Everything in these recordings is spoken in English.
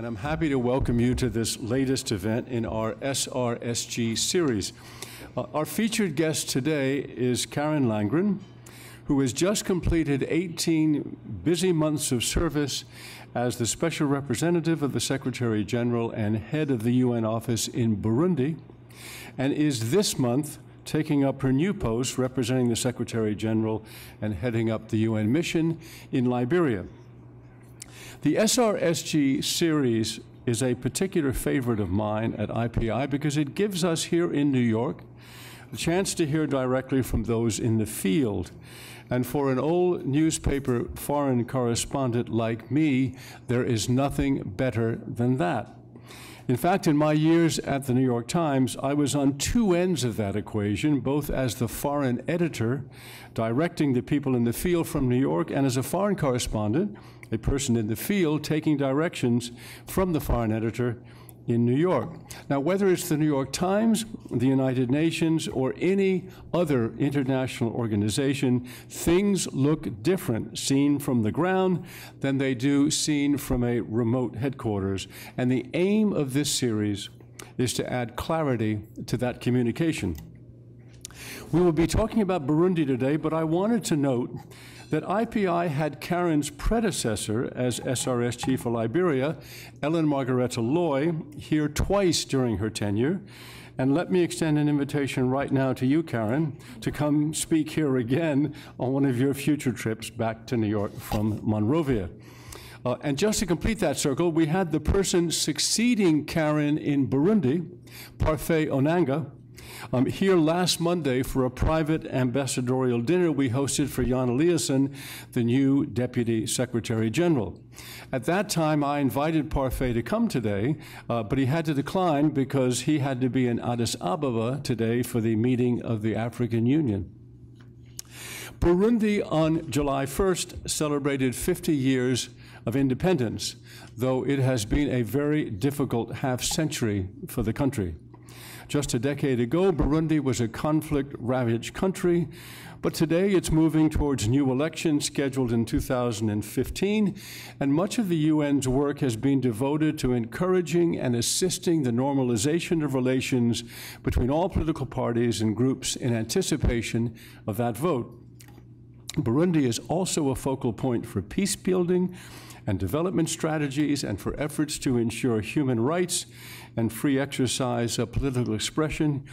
and I'm happy to welcome you to this latest event in our SRSG series. Uh, our featured guest today is Karin Landgren, who has just completed 18 busy months of service as the Special Representative of the Secretary General and head of the UN office in Burundi, and is this month taking up her new post representing the Secretary General and heading up the UN mission in Liberia. The SRSG series is a particular favorite of mine at IPI because it gives us here in New York a chance to hear directly from those in the field. And for an old newspaper foreign correspondent like me, there is nothing better than that. In fact, in my years at the New York Times, I was on two ends of that equation, both as the foreign editor, directing the people in the field from New York, and as a foreign correspondent, a person in the field taking directions from the foreign editor in New York. Now, whether it's the New York Times, the United Nations, or any other international organization, things look different seen from the ground than they do seen from a remote headquarters. And the aim of this series is to add clarity to that communication. We will be talking about Burundi today, but I wanted to note that IPI had Karin's predecessor as SRS chief for Liberia, Ellen Margrethe Løj, here twice during her tenure. And let me extend an invitation right now to you, Karin, to come speak here again on one of your future trips back to New York from Monrovia. Uh, and just to complete that circle, we had the person succeeding Karen in Burundi, Parfait Onanga, um, here last Monday for a private ambassadorial dinner we hosted for Jan Eliasson, the new Deputy Secretary General. At that time, I invited Parfait to come today, uh, but he had to decline because he had to be in Addis Ababa today for the meeting of the African Union. Burundi on July 1st celebrated 50 years of independence, though it has been a very difficult half century for the country. Just a decade ago, Burundi was a conflict ravaged country, but today it's moving towards new elections scheduled in 2015, and much of the UN's work has been devoted to encouraging and assisting the normalization of relations between all political parties and groups in anticipation of that vote. Burundi is also a focal point for peace building and development strategies and for efforts to ensure human rights and free exercise of political expression,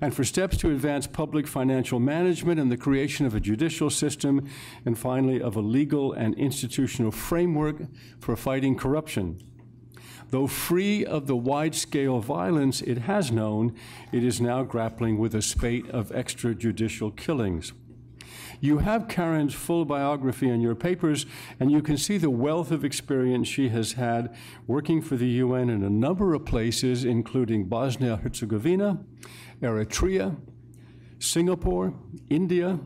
and for steps to advance public financial management and the creation of a judicial system, and finally, of a legal and institutional framework for fighting corruption. Though free of the wide scale violence it has known, it is now grappling with a spate of extrajudicial killings. You have Karin's full biography in your papers, and you can see the wealth of experience she has had working for the UN in a number of places, including Bosnia Herzegovina, Eritrea, Singapore, India,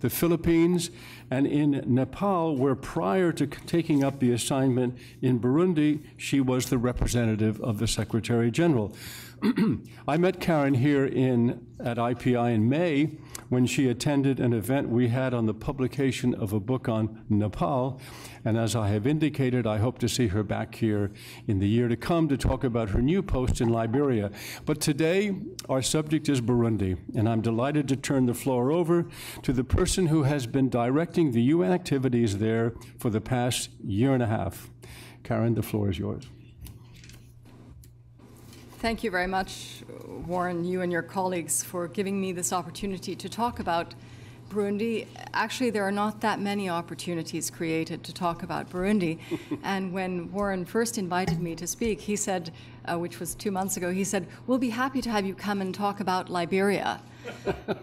the Philippines, and in Nepal, where prior to taking up the assignment in Burundi, she was the representative of the Secretary General. I met Karen here in, at IPI in May when she attended an event we had on the publication of a book on Nepal. And as I have indicated, I hope to see her back here in the year to come to talk about her new post in Liberia. But today, our subject is Burundi, and I'm delighted to turn the floor over to the person who has been directing the UN activities there for the past year and a half. Karin, the floor is yours. Thank you very much, Warren, you and your colleagues, for giving me this opportunity to talk about Burundi. Actually, there are not that many opportunities created to talk about Burundi. and when Warren first invited me to speak, he said, uh, which was two months ago, he said, We'll be happy to have you come and talk about Liberia.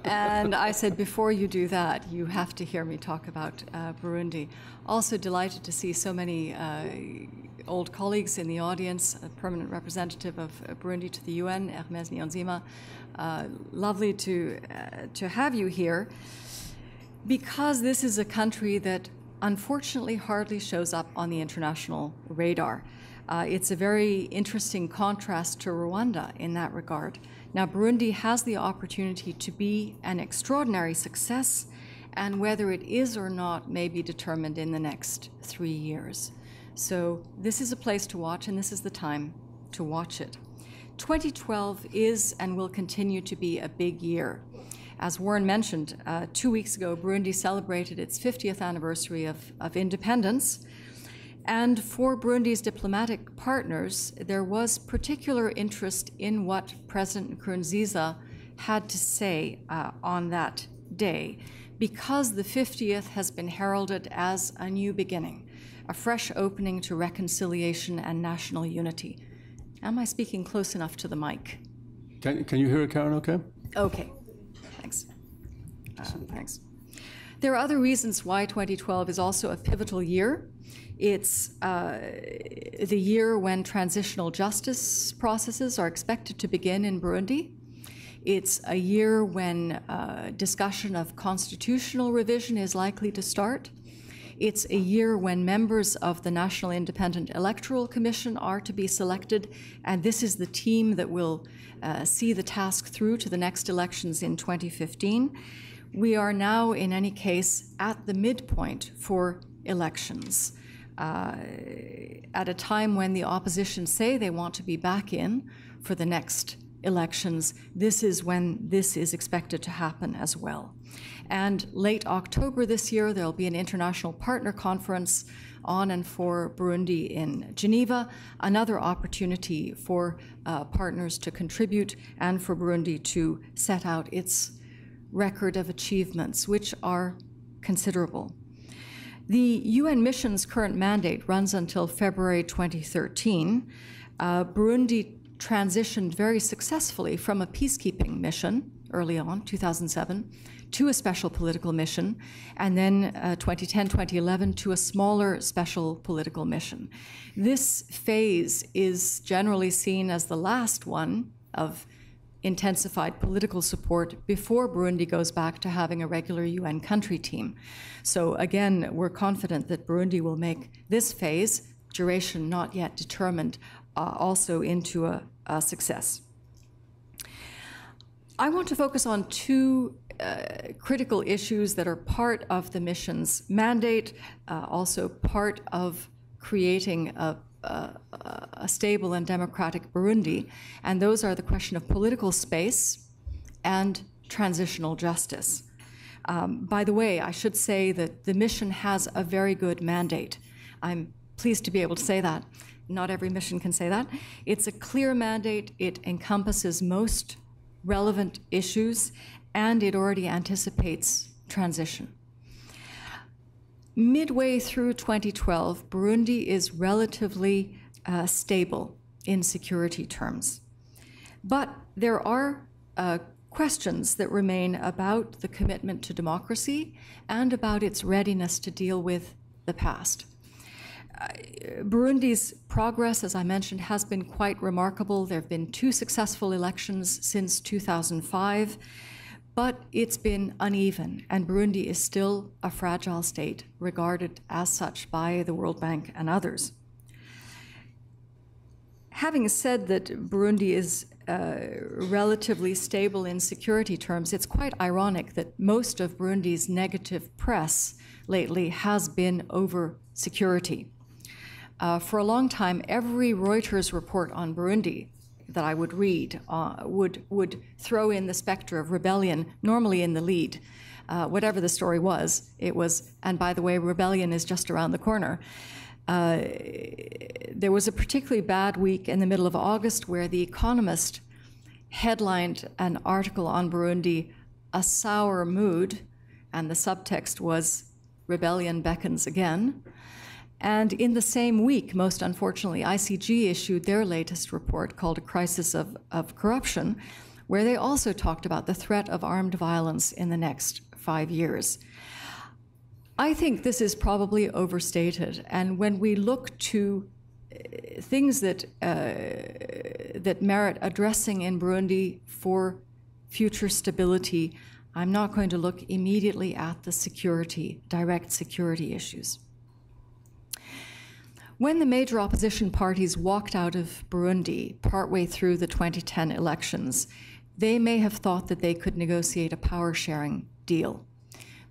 And I said, Before you do that, you have to hear me talk about uh, Burundi. Also, delighted to see so many. Uh, old colleagues in the audience, a permanent representative of Burundi to the UN, Hermes Niyonzima. Uh, lovely to, uh, to have you here because this is a country that unfortunately hardly shows up on the international radar. Uh, it's a very interesting contrast to Rwanda in that regard. Now, Burundi has the opportunity to be an extraordinary success, and whether it is or not may be determined in the next three years. So this is a place to watch, and this is the time to watch it. 2012 is and will continue to be a big year. As Warren mentioned, uh, two weeks ago, Burundi celebrated its 50th anniversary of, of independence. And for Burundi's diplomatic partners, there was particular interest in what President Nkurunziza had to say uh, on that day, because the 50th has been heralded as a new beginning, a fresh opening to reconciliation and national unity. Am I speaking close enough to the mic? Can, can you hear it, Karen, okay? Okay, thanks. Uh, thanks. There are other reasons why 2012 is also a pivotal year. It's uh, the year when transitional justice processes are expected to begin in Burundi. It's a year when uh, discussion of constitutional revision is likely to start. It's a year when members of the National Independent Electoral Commission are to be selected, and this is the team that will uh, see the task through to the next elections in 2015. We are now, in any case, at the midpoint for elections. Uh, at a time when the opposition say they want to be back in for the next elections, this is when this is expected to happen as well. And late October this year, there'll be an international partner conference on and for Burundi in Geneva, another opportunity for uh, partners to contribute and for Burundi to set out its record of achievements, which are considerable. The UN mission's current mandate runs until February 2013. Uh, Burundi transitioned very successfully from a peacekeeping mission early on, 2007, to a special political mission, and then uh, 2010, 2011 to a smaller special political mission. This phase is generally seen as the last one of intensified political support before Burundi goes back to having a regular UN country team. So again, we're confident that Burundi will make this phase, duration not yet determined, uh, also into a, a success. I want to focus on two uh, critical issues that are part of the mission's mandate, uh, also part of creating a, a, stable and democratic Burundi, and those are the question of political space and transitional justice. Um, by the way, I should say that the mission has a very good mandate. I'm pleased to be able to say that. Not every mission can say that. It's a clear mandate, it encompasses most relevant issues, and it already anticipates transition. Midway through 2012, Burundi is relatively uh, stable in security terms. But there are uh, questions that remain about the commitment to democracy and about its readiness to deal with the past. Burundi's progress, as I mentioned, has been quite remarkable. There have been two successful elections since 2005, but it's been uneven, and Burundi is still a fragile state, regarded as such by the World Bank and others. Having said that Burundi is uh, relatively stable in security terms, it's quite ironic that most of Burundi's negative press lately has been over security. Uh, for a long time, every Reuters report on Burundi that I would read uh, would would throw in the specter of rebellion, normally in the lead. Uh, whatever the story was, it was. And by the way, rebellion is just around the corner. Uh, there was a particularly bad week in the middle of August where The Economist headlined an article on Burundi, "A Sour Mood," and the subtext was "Rebellion beckons again." And in the same week, most unfortunately, ICG issued their latest report called A Crisis of, of Corruption, where they also talked about the threat of armed violence in the next five years. I think this is probably overstated. And when we look to uh, things that, uh, that merit addressing in Burundi for future stability, I'm not going to look immediately at the security, direct security issues. When the major opposition parties walked out of Burundi partway through the 2010 elections, they may have thought that they could negotiate a power sharing deal.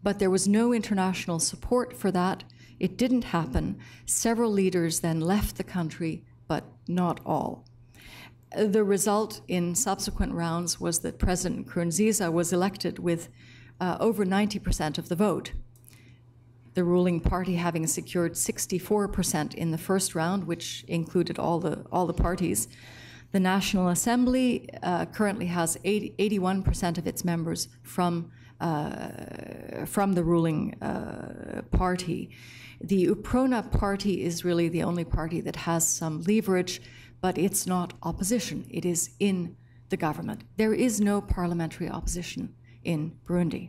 But there was no international support for that. It didn't happen. Several leaders then left the country, but not all. The result in subsequent rounds was that President Nkurunziza was elected with uh, over 90% of the vote. The ruling party having secured 64% in the first round, which included all the, all the parties. The National Assembly uh, currently has 80, 81% of its members from, uh, from the ruling uh, party. The UPRONA party is really the only party that has some leverage, but it's not opposition. It is in the government. There is no parliamentary opposition in Burundi.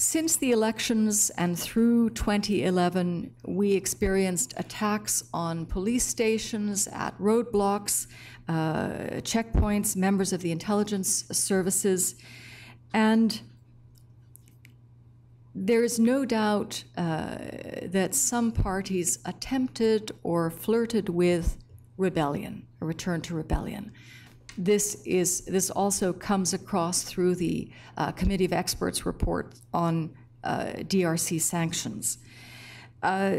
Since the elections and through 2011, we experienced attacks on police stations, at roadblocks, uh, checkpoints, members of the intelligence services, and there is no doubt uh, that some parties attempted or flirted with rebellion, a return to rebellion. This is this also comes across through the uh, Committee of Experts report on uh, DRC sanctions. Uh,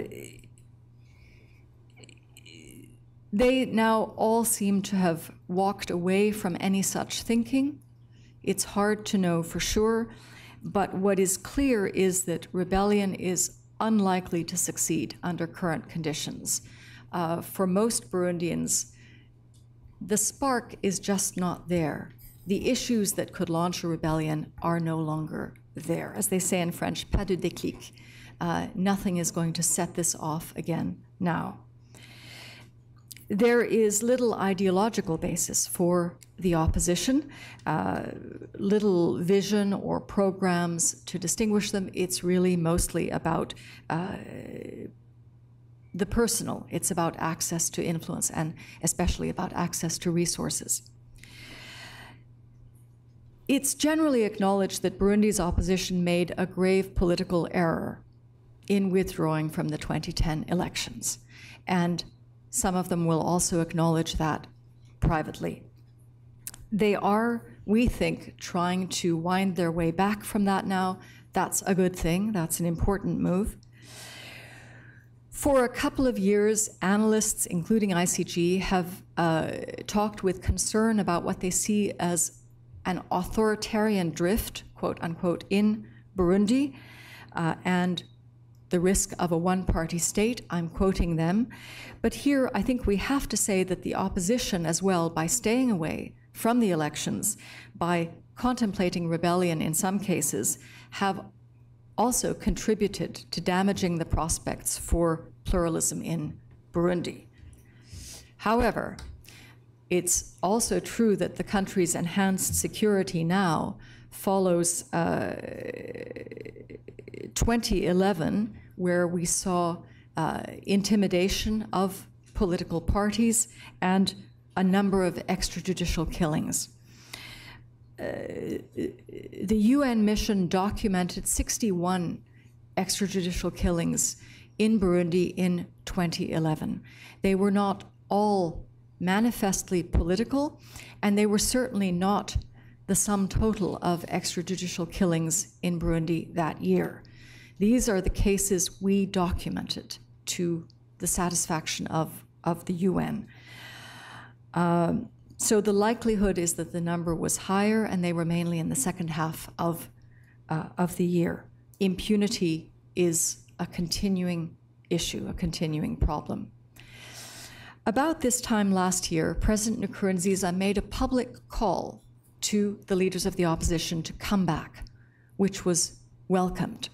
they now all seem to have walked away from any such thinking. It's hard to know for sure. But what is clear is that rebellion is unlikely to succeed under current conditions. Uh, for most Burundians, the spark is just not there. The issues that could launch a rebellion are no longer there. As they say in French, pas de déclic. Uh, nothing is going to set this off again now. There is little ideological basis for the opposition, uh, little vision or programs to distinguish them. It's really mostly about uh, the personal, it's about access to influence and especially about access to resources. It's generally acknowledged that Burundi's opposition made a grave political error in withdrawing from the 2010 elections. And some of them will also acknowledge that privately. They are, we think, trying to wind their way back from that now. That's a good thing, that's an important move. For a couple of years, analysts, including ICG, have uh, talked with concern about what they see as an authoritarian drift, quote unquote, in Burundi, uh, and the risk of a one party state. I'm quoting them. But here, I think we have to say that the opposition, as well, by staying away, from the elections by contemplating rebellion in some cases have also contributed to damaging the prospects for pluralism in Burundi. However, it's also true that the country's enhanced security now follows uh, 2011, where we saw uh, intimidation of political parties and a number of extrajudicial killings. Uh, the UN mission documented 61 extrajudicial killings in Burundi in 2011. They were not all manifestly political, and they were certainly not the sum total of extrajudicial killings in Burundi that year. These are the cases we documented to the satisfaction of, of the UN. Um, so the likelihood is that the number was higher, and they were mainly in the second half of, uh, of the year. Impunity is a continuing issue, a continuing problem. About this time last year, President Nkurunziza made a public call to the leaders of the opposition to come back, which was welcomed.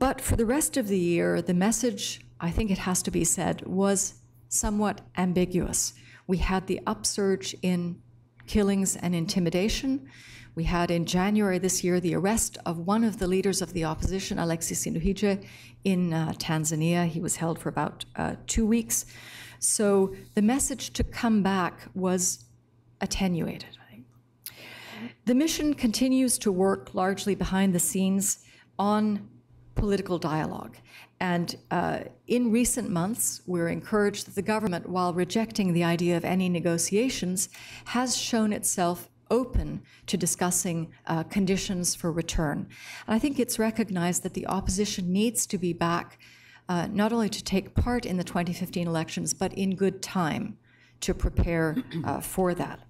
But for the rest of the year, the message, I think it has to be said, was somewhat ambiguous. We had the upsurge in killings and intimidation. We had in January this year the arrest of one of the leaders of the opposition, Alexis Sinduhije, in uh, Tanzania. He was held for about uh, two weeks. So the message to come back was attenuated, The mission continues to work largely behind the scenes on political dialogue. And uh, in recent months, we're encouraged that the government, while rejecting the idea of any negotiations, has shown itself open to discussing uh, conditions for return. And I think it's recognized that the opposition needs to be back uh, not only to take part in the 2015 elections, but in good time to prepare uh, for that.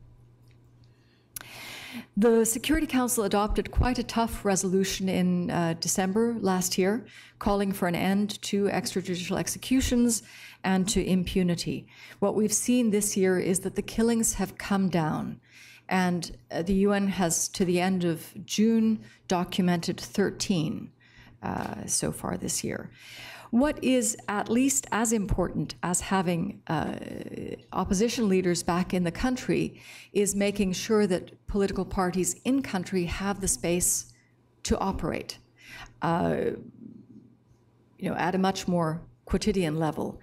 The Security Council adopted quite a tough resolution in uh, December last year, calling for an end to extrajudicial executions and to impunity. What we've seen this year is that the killings have come down, and uh, the UN has, to the end of June, documented 13 uh, so far this year. What is at least as important as having uh, opposition leaders back in the country is making sure that political parties in country have the space to operate, uh, you know, at a much more quotidian level.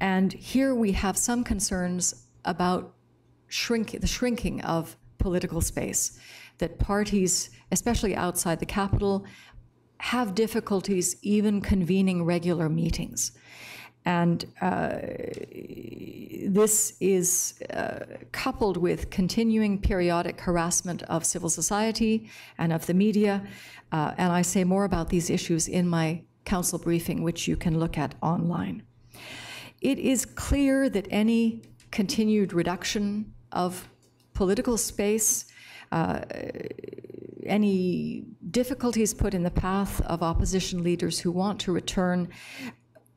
And here we have some concerns about shrink, the shrinking of political space, that parties, especially outside the capital, have difficulties even convening regular meetings. And uh, this is uh, coupled with continuing periodic harassment of civil society and of the media. Uh, and I say more about these issues in my council briefing, which you can look at online. It is clear that any continued reduction of political space uh, any difficulties put in the path of opposition leaders who want to return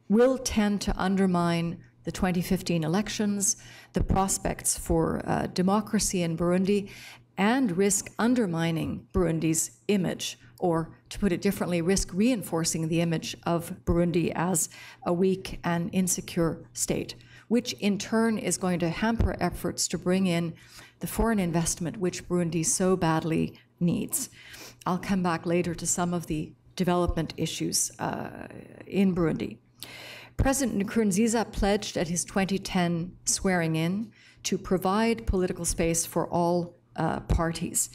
will tend to undermine the 2015 elections, the prospects for uh, democracy in Burundi, and risk undermining Burundi's image, or to put it differently, risk reinforcing the image of Burundi as a weak and insecure state, which in turn is going to hamper efforts to bring in the foreign investment which Burundi so badly needs. I'll come back later to some of the development issues uh, in Burundi. President Nkurunziza pledged at his 2010 swearing in to provide political space for all uh, parties.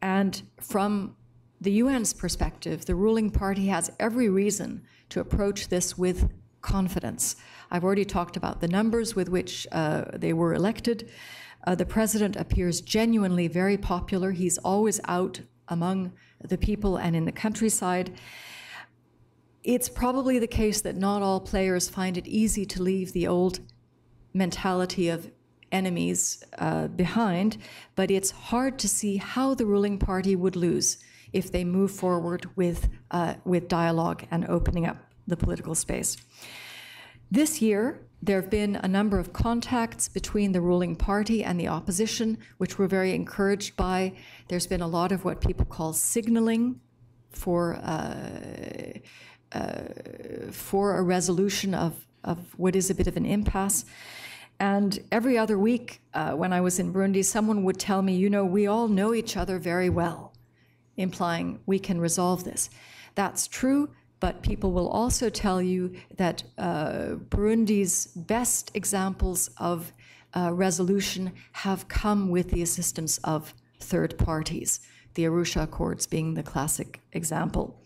And from the UN's perspective, the ruling party has every reason to approach this with confidence. I've already talked about the numbers with which uh, they were elected. Uh, the president appears genuinely very popular. He's always out among the people and in the countryside. It's probably the case that not all players find it easy to leave the old mentality of enemies uh, behind, but it's hard to see how the ruling party would lose if they move forward with, uh, with dialogue and opening up the political space. This year, there have been a number of contacts between the ruling party and the opposition, which we're very encouraged by. There's been a lot of what people call signaling for uh, uh, for a resolution of of what is a bit of an impasse. And every other week, uh, when I was in Burundi, someone would tell me, you know, we all know each other very well, implying we can resolve this. That's true, but people will also tell you that uh, Burundi's best examples of uh, resolution have come with the assistance of third parties, the Arusha Accords being the classic example.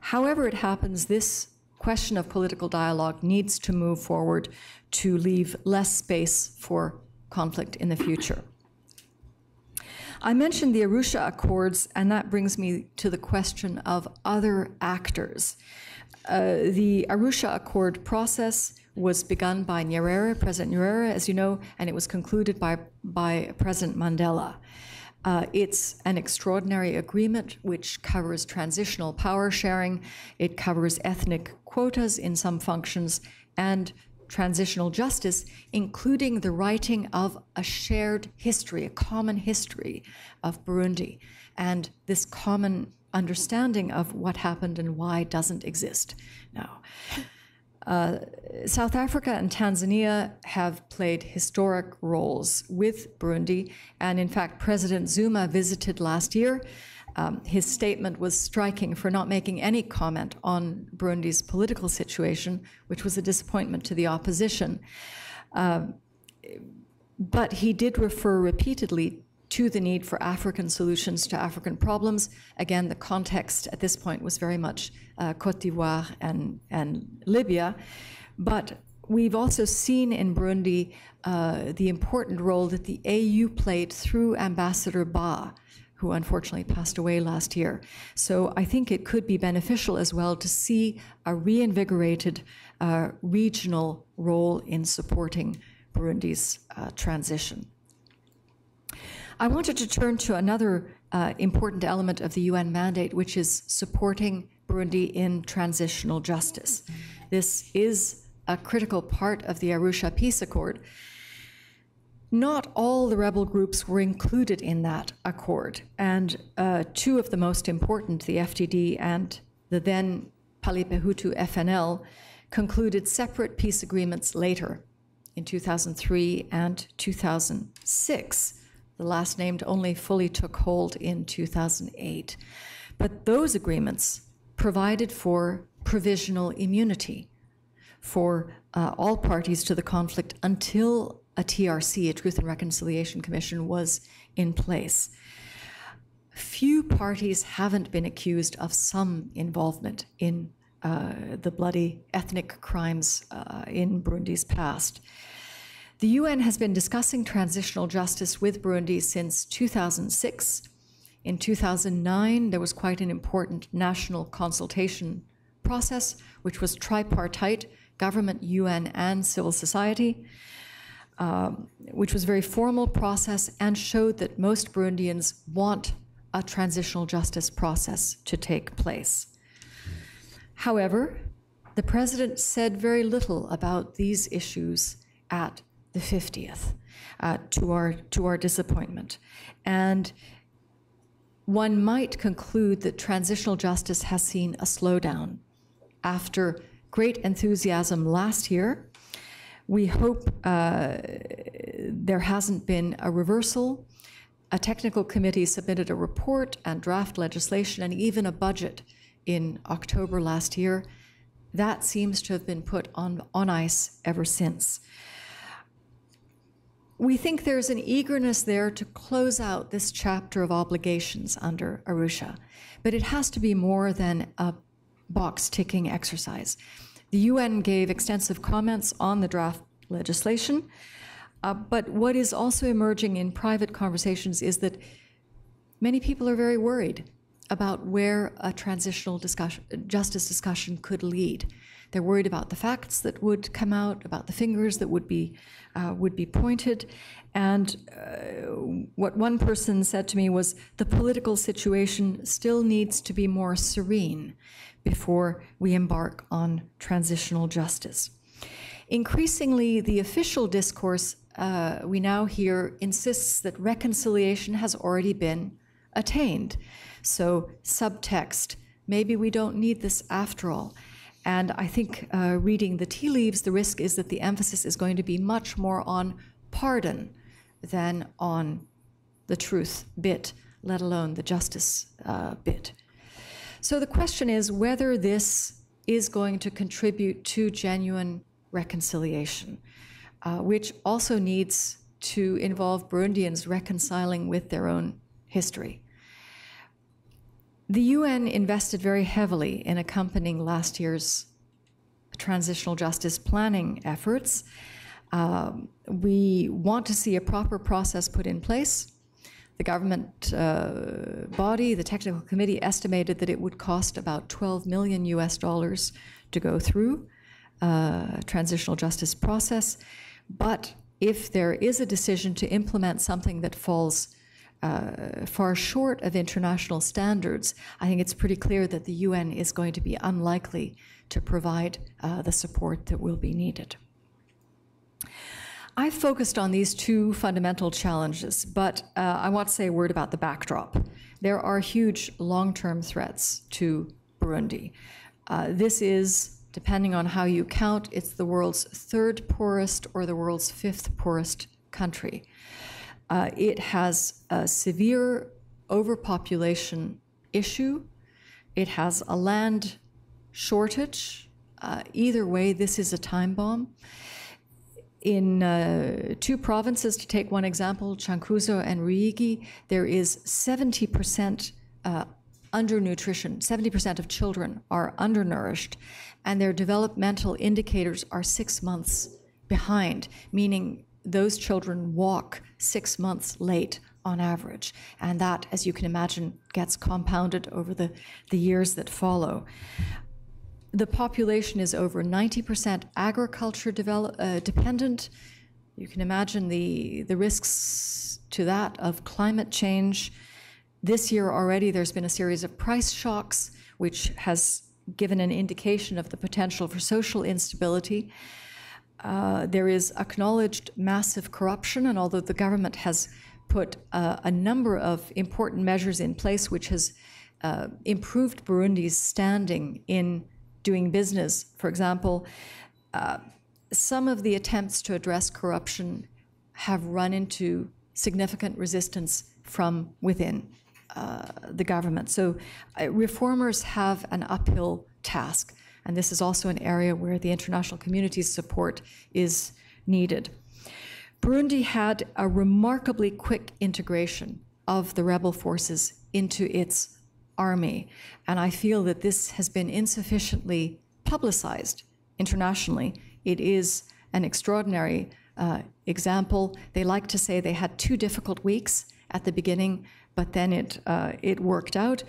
However, it happens, this question of political dialogue needs to move forward to leave less space for conflict in the future. I mentioned the Arusha Accords, and that brings me to the question of other actors. Uh, the Arusha Accord process was begun by Nyerere, President Nyerere, as you know, and it was concluded by, by President Mandela. Uh, it's an extraordinary agreement which covers transitional power sharing, it covers ethnic quotas in some functions, and transitional justice, including the writing of a shared history, a common history of Burundi. And this common understanding of what happened and why doesn't exist now. Uh, South Africa and Tanzania have played historic roles with Burundi, and in fact, President Zuma visited last year um, his statement was striking for not making any comment on Burundi's political situation, which was a disappointment to the opposition. Uh, but he did refer repeatedly to the need for African solutions to African problems. Again, the context at this point was very much uh, Cote d'Ivoire and, and Libya. But we've also seen in Burundi uh, the important role that the AU played through Ambassador Ba, who unfortunately passed away last year. So I think it could be beneficial as well to see a reinvigorated uh, regional role in supporting Burundi's uh, transition. I wanted to turn to another uh, important element of the UN mandate, which is supporting Burundi in transitional justice. This is a critical part of the Arusha Peace Accord. Not all the rebel groups were included in that accord, and uh, two of the most important, the FDD and the then Palipehutu FNL, concluded separate peace agreements later in 2003 and 2006. The last named only fully took hold in 2008. But those agreements provided for provisional immunity for uh, all parties to the conflict until a TRC, a Truth and Reconciliation Commission, was in place. Few parties haven't been accused of some involvement in uh, the bloody ethnic crimes uh, in Burundi's past. The UN has been discussing transitional justice with Burundi since 2006. In 2009, there was quite an important national consultation process, which was tripartite government, UN, and civil society, um, which was a very formal process and showed that most Burundians want a transitional justice process to take place. However, the president said very little about these issues at the 50th, uh, to, our, to our disappointment. And one might conclude that transitional justice has seen a slowdown. After great enthusiasm last year, we hope uh, there hasn't been a reversal. A technical committee submitted a report and draft legislation and even a budget in October last year. That seems to have been put on, on ice ever since we think there's an eagerness there to close out this chapter of obligations under Arusha, but it has to be more than a box ticking exercise. The UN gave extensive comments on the draft legislation, uh, but what is also emerging in private conversations is that many people are very worried about where a transitional discussion, justice discussion could lead. They're worried about the facts that would come out, about the fingers that would be uh, would be pointed. And uh, what one person said to me was, the political situation still needs to be more serene before we embark on transitional justice. Increasingly, the official discourse uh, we now hear insists that reconciliation has already been attained. So, subtext, maybe we don't need this after all. And I think uh, reading the tea leaves, the risk is that the emphasis is going to be much more on pardon than on the truth bit, let alone the justice uh, bit. So the question is whether this is going to contribute to genuine reconciliation, uh, which also needs to involve Burundians reconciling with their own history. The UN invested very heavily in accompanying last year's transitional justice planning efforts. Um, we want to see a proper process put in place. The government uh, body, the technical committee, estimated that it would cost about 12 million US dollars to go through uh, transitional justice process. But if there is a decision to implement something that falls uh, far short of international standards, I think it's pretty clear that the UN is going to be unlikely to provide uh, the support that will be needed. I've focused on these two fundamental challenges, but uh, I want to say a word about the backdrop. There are huge long term threats to Burundi. Uh, this is, depending on how you count, it's the world's third poorest or the world's fifth poorest country. Uh, it has a severe overpopulation issue. It has a land shortage. Uh, either way, this is a time bomb. In uh, two provinces, to take one example, Cankuzo and Ruyigi, there is 70% uh, undernutrition. 70% of children are undernourished, and their developmental indicators are six months behind, meaning those children walk six months late on average. And that, as you can imagine, gets compounded over the, the years that follow. The population is over 90% agriculture develop, uh, dependent. You can imagine the, the risks to that of climate change. This year already, there's been a series of price shocks, which has given an indication of the potential for social instability. Uh, there is acknowledged massive corruption, and although the government has put uh, a number of important measures in place, which has uh, improved Burundi's standing in doing business. For example, uh, some of the attempts to address corruption have run into significant resistance from within uh, the government. So uh, reformers have an uphill task, and this is also an area where the international community's support is needed. Burundi had a remarkably quick integration of the rebel forces into its army, and I feel that this has been insufficiently publicized internationally. It is an extraordinary uh, example. They like to say they had two difficult weeks at the beginning, but then it uh, it worked out.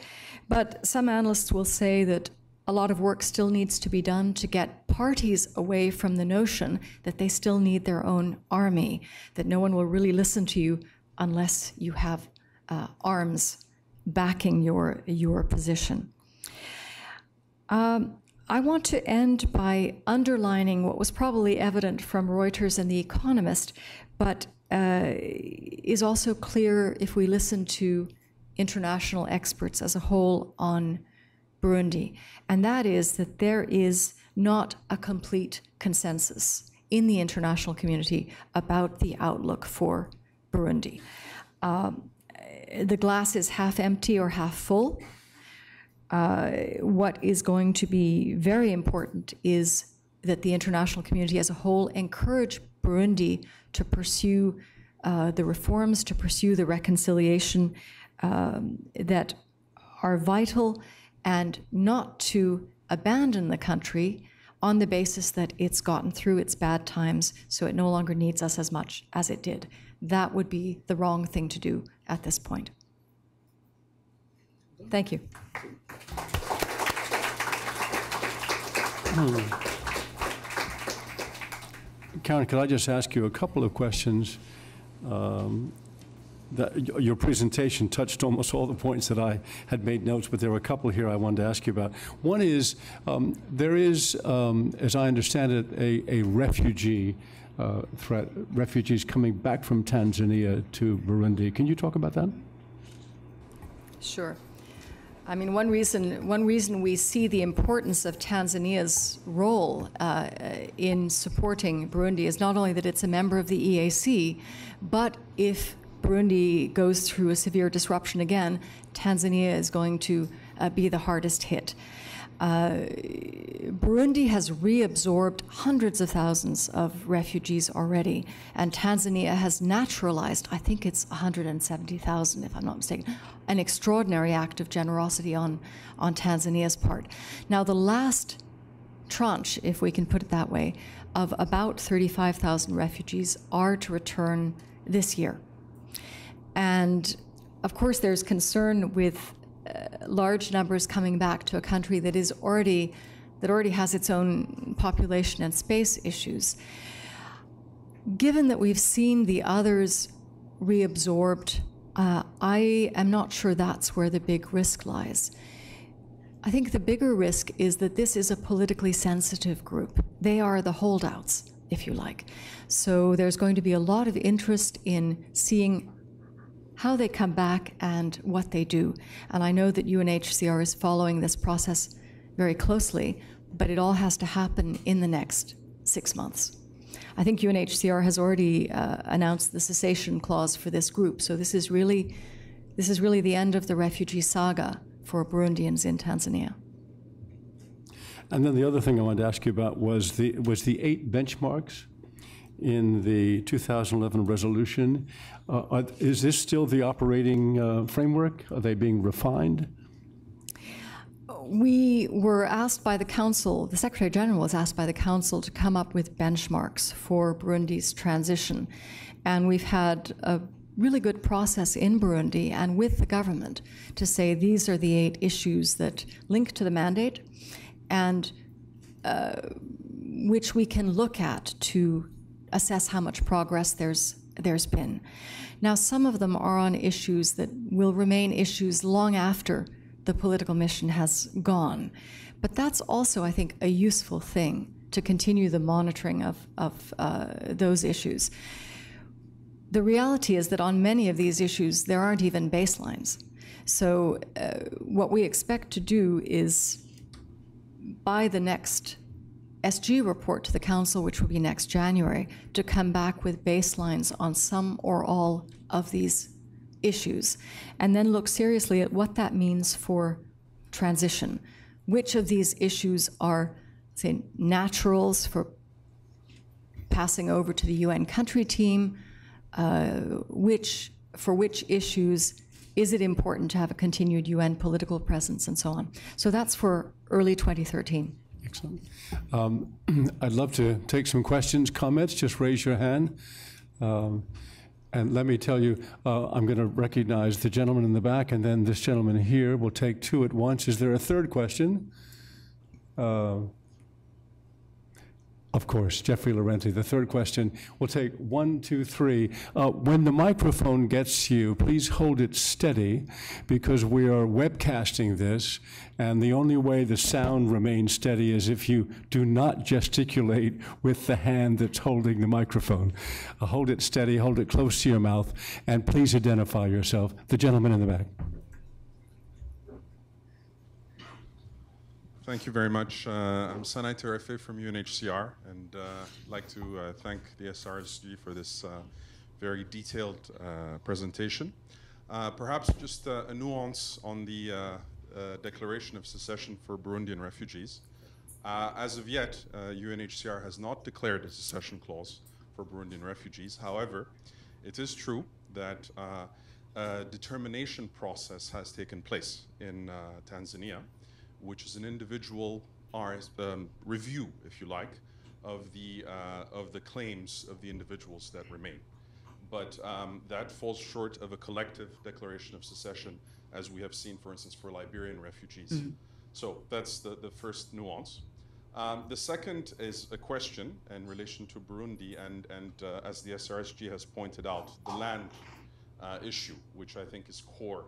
But some analysts will say that a lot of work still needs to be done to get parties away from the notion that they still need their own army, that no one will really listen to you unless you have uh, arms backing your, your position. Um, I want to end by underlining what was probably evident from Reuters and The Economist, but uh, is also clear if we listen to international experts as a whole on Burundi, and that is that there is not a complete consensus in the international community about the outlook for Burundi. Um, the glass is half empty or half full. Uh, what is going to be very important is that the international community as a whole encourage Burundi to pursue uh, the reforms, to pursue the reconciliation um, that are vital and not to abandon the country on the basis that it's gotten through its bad times, so it no longer needs us as much as it did. That would be the wrong thing to do at this point. Thank you. Hmm. Karin, could I just ask you a couple of questions? Um, that your presentation touched almost all the points that I had made notes, but there were a couple here I wanted to ask you about. One is um, there is, um, as I understand it, a, a refugee uh, threat, refugees coming back from Tanzania to Burundi. Can you talk about that? Sure. I mean, one reason one reason we see the importance of Tanzania's role uh, in supporting Burundi is not only that it's a member of the EAC, but if Burundi goes through a severe disruption again, Tanzania is going to uh, be the hardest hit. Uh, Burundi has reabsorbed hundreds of thousands of refugees already, and Tanzania has naturalized, I think it's 170,000, if I'm not mistaken, an extraordinary act of generosity on, on Tanzania's part. Now, the last tranche, if we can put it that way, of about 35,000 refugees are to return this year. And of course, there's concern with large numbers coming back to a country that is already that already has its own population and space issues. Given that we've seen the others reabsorbed, uh, I am not sure that's where the big risk lies. I think the bigger risk is that this is a politically sensitive group. They are the holdouts, if you like. So there's going to be a lot of interest in seeing how they come back and what they do. And I know that UNHCR is following this process very closely, but it all has to happen in the next six months. I think UNHCR has already uh, announced the cessation clause for this group. So this is really, this is really the end of the refugee saga for Burundians in Tanzania. And then the other thing I wanted to ask you about was the was the eight benchmarks in the 2011 resolution. Uh, are, is this still the operating uh, framework? Are they being refined? we were asked by the Council, the Secretary General was asked by the Council to come up with benchmarks for Burundi's transition. And we've had a really good process in Burundi and with the government to say these are the eight issues that link to the mandate and uh, which we can look at to assess how much progress there's there's been. Now, some of them are on issues that will remain issues long after the political mission has gone. But that's also, I think, a useful thing to continue the monitoring of, of uh, those issues. The reality is that on many of these issues, there aren't even baselines. So, uh, what we expect to do is by the next SG report to the Council, which will be next January, to come back with baselines on some or all of these issues, and then look seriously at what that means for transition. Which of these issues are, say, naturals for passing over to the UN country team? Uh, which, for which issues is it important to have a continued UN political presence and so on? So that's for early 2013. Excellent. Um, I'd love to take some questions, comments. Just raise your hand. Um, and let me tell you, uh, I'm going to recognize the gentleman in the back, and then this gentleman here. We'll take two at once. Is there a third question? Uh, of course, Jeffrey Laurenti. The third question, we'll take one, two, three. Uh, when the microphone gets you, please hold it steady because we are webcasting this, and the only way the sound remains steady is if you do not gesticulate with the hand that's holding the microphone. Uh, hold it steady, hold it close to your mouth, and please identify yourself. The gentleman in the back. Thank you very much. Uh, I'm Sanai Terefe from UNHCR, and uh, I'd like to uh, thank the SRSG for this uh, very detailed uh, presentation. Uh, perhaps just a nuance on the declaration of cessation for Burundian refugees. as of yet, UNHCR has not declared a cessation clause for Burundian refugees. However, it is true that a determination process has taken place in Tanzania which is an individual um, review, if you like, of the, uh, of the claims of the individuals that remain. But um, that falls short of a collective declaration of cessation, as we have seen, for instance, for Liberian refugees. Mm -hmm. So that's the, the first nuance. Um, the second is a question in relation to Burundi, and, and uh, as the SRSG has pointed out, the land uh, issue, which I think is core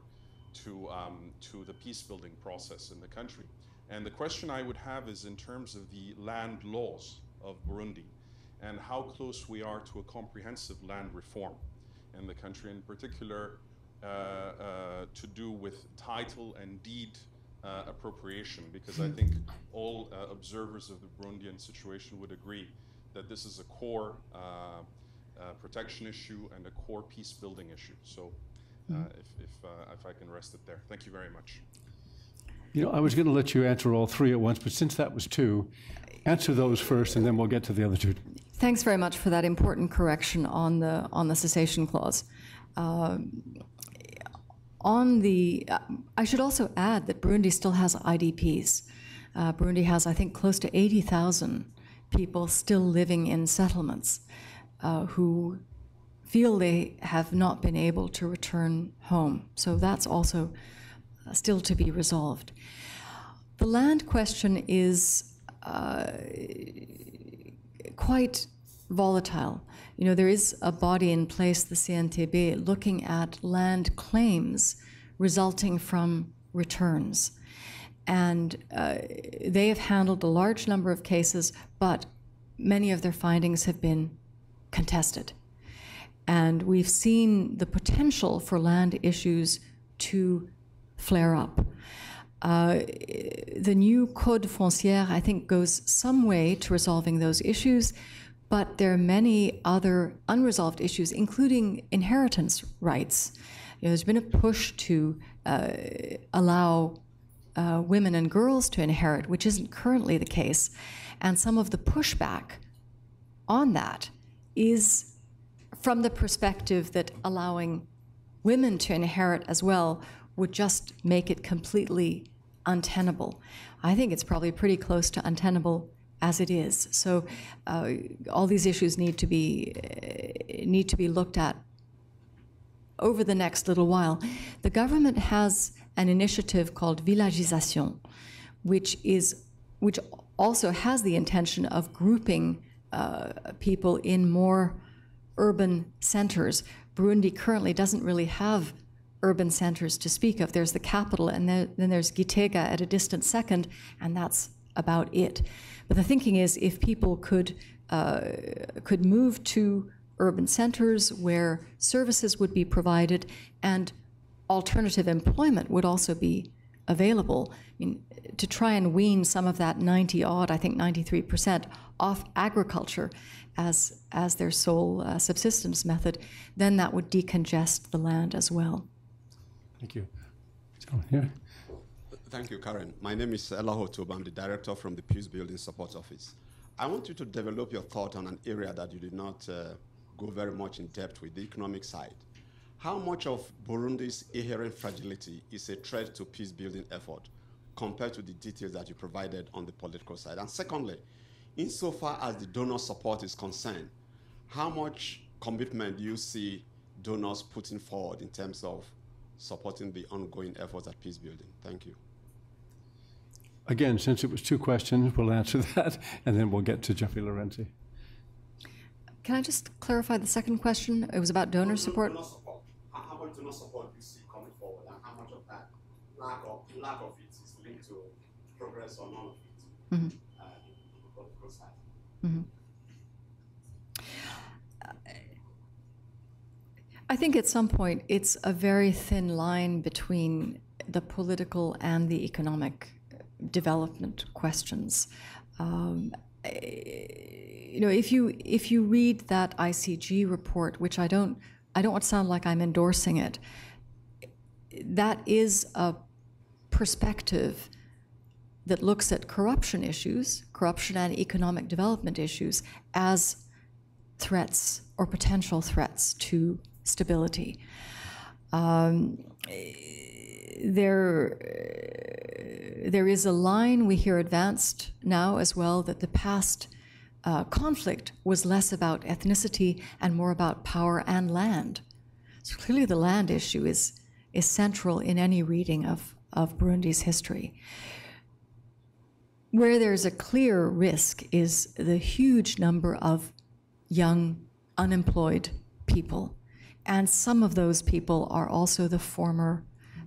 to, um, to the peace building process in the country. And the question I would have is in terms of the land laws of Burundi and how close we are to a comprehensive land reform in the country, in particular uh, uh, to do with title and deed uh, appropriation, because I think all uh, observers of the Burundian situation would agree that this is a core uh, uh, protection issue and a core peace building issue. So mm-hmm. if, if, uh, if I can rest it there. Thank you very much. You know, I was going to let you answer all three at once, but since that was two, answer those first, and then we'll get to the other two. Thanks very much for that important correction on the on the cessation clause. Uh, on the, uh, I should also add that Burundi still has IDPs. Uh, Burundi has, I think, close to 80,000 people still living in settlements uh, who feel they have not been able to return home. So that's also still to be resolved. The land question is uh, quite volatile. You know, there is a body in place, the CNTB, looking at land claims resulting from returns. And uh, they have handled a large number of cases, but many of their findings have been contested. And we've seen the potential for land issues to flare up. Uh, the new Code foncière, I think, goes some way to resolving those issues, but there are many other unresolved issues, including inheritance rights. You know, there's been a push to uh, allow uh, women and girls to inherit, which isn't currently the case. And some of the pushback on that is from the perspective that allowing women to inherit as well would just make it completely untenable. I think it's probably pretty close to untenable as it is. So uh, all these issues need to be uh, need to be looked at over the next little while. The government has an initiative called Villagisation, which is which also has the intention of grouping uh, people in more urban centers. Burundi currently doesn't really have urban centers to speak of. There's the capital, and then, there's Gitega at a distant second, and that's about it. But the thinking is, if people could uh, could move to urban centers where services would be provided and alternative employment would also be available. I mean, to try and wean some of that 90 odd, I think 93% off agriculture as, as their sole uh, subsistence method, then that would decongest the land as well. Thank you. Here. Thank you, Karin. My name is Eloho Otobo. I'm the director from the Peace Building Support Office. I want you to develop your thought on an area that you did not uh, go very much in depth with, the economic side. How much of Burundi's inherent fragility is a threat to peace building effort compared to the details that you provided on the political side? And secondly, insofar as the donor support is concerned, how much commitment do you see donors putting forward in terms of supporting the ongoing efforts at peace building? Thank you. Again, since it was two questions, we'll answer that, and then we'll get to Jeffrey Laurenti. Can I just clarify the second question? It was about donor support. Donor support. How much donor support do you see coming forward, and how much of that lack of lack of it is linked to progress or none of it? Mm-hmm. Uh, mm-hmm. I think at some point it's a very thin line between the political and the economic development questions. Um, you know, if you if you read that ICG report, which I don't I don't want to sound like I'm endorsing it, that is a perspective that looks at corruption issues, corruption and economic development issues, as threats or potential threats to stability. Um, there, there is a line we hear advanced now as well that the past uh, conflict was less about ethnicity and more about power and land. So clearly, the land issue is, is central in any reading of, of Burundi's history. Where there's a clear risk is the huge number of young, unemployed people. And some of those people are also the former,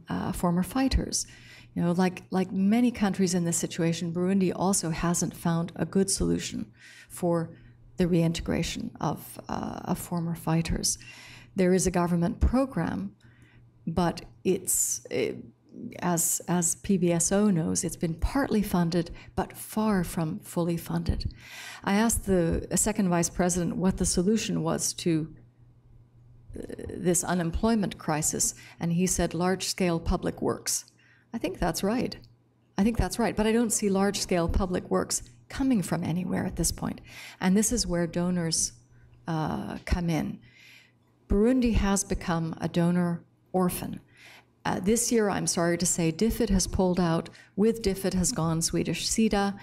uh, former fighters. You know, like, like many countries in this situation, Burundi also hasn't found a good solution for the reintegration of, uh, of former fighters. There is a government program, but it's, it, as, as PBSO knows, it's been partly funded, but far from fully funded. I asked the second vice president what the solution was to uh, this unemployment crisis, and he said large scale public works. I think that's right. I think that's right, but I don't see large scale public works coming from anywhere at this point. And this is where donors uh, come in. Burundi has become a donor orphan. Uh, this year, I'm sorry to say, DFID has pulled out. With DFID has gone Swedish SIDA.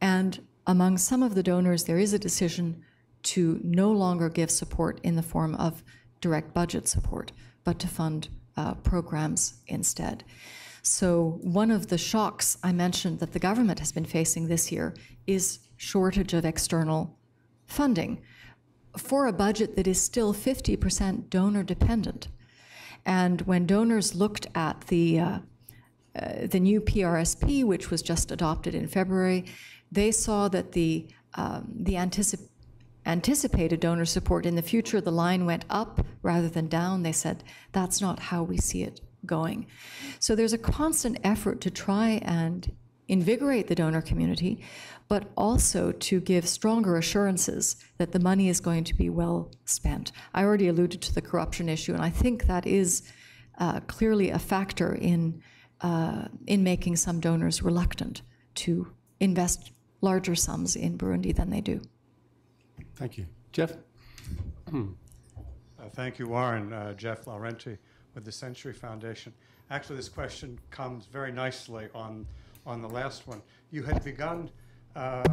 And among some of the donors, there is a decision to no longer give support in the form of direct budget support, but to fund uh, programs instead. So, one of the shocks I mentioned that the government has been facing this year is shortage of external funding for a budget that is still 50% donor dependent. And when donors looked at the uh, uh, the new PRSP, which was just adopted in February, they saw that the um, the anticip- anticipated donor support in the future, the line went up rather than down. They said that's not how we see it going. So there's a constant effort to try and invigorate the donor community, but also to give stronger assurances that the money is going to be well spent. I already alluded to the corruption issue, and I think that is uh, clearly a factor in, uh, in making some donors reluctant to invest larger sums in Burundi than they do. Thank you. Jeff? Uh, thank you, Warren. Uh, Jeff Laurenti with the Century Foundation. actually, this question comes very nicely on, on the last one. You had begun, uh, uh,